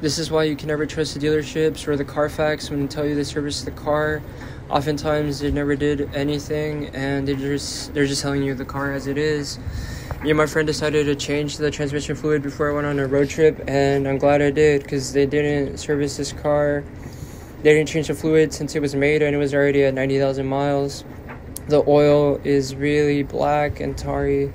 This is why you can never trust the dealerships or the Carfax when they tell you they service the car. Oftentimes they never did anything and they just they're just telling you the car as it is. Me and my friend decided to change the transmission fluid before I went on a road trip and I'm glad I did because they didn't service this car. They didn't change the fluid since it was made and it was already at 90,000 miles. The oil is really black and tarry.